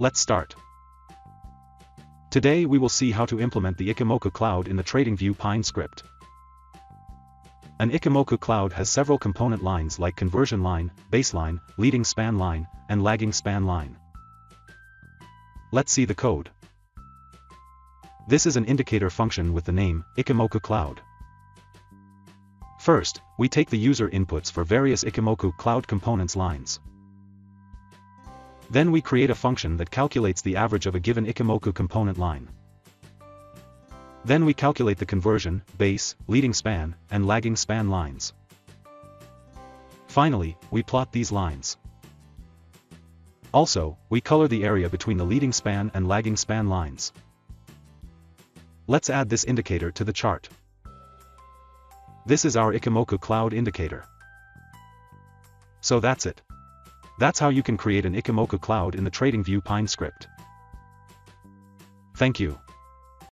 Let's start. Today we will see how to implement the Ichimoku cloud in the TradingView Pine script. An Ichimoku cloud has several component lines like conversion line, baseline, leading span line, and lagging span line. Let's see the code. This is an indicator function with the name, Ichimoku Cloud. First, we take the user inputs for various Ichimoku Cloud components lines. Then we create a function that calculates the average of a given Ichimoku component line. Then we calculate the conversion, base, leading span, and lagging span lines. Finally, we plot these lines. Also, we color the area between the leading span and lagging span lines. Let's add this indicator to the chart. This is our Ichimoku Cloud indicator. So that's it. That's how you can create an Ichimoku Cloud in the TradingView Pine script. Thank you.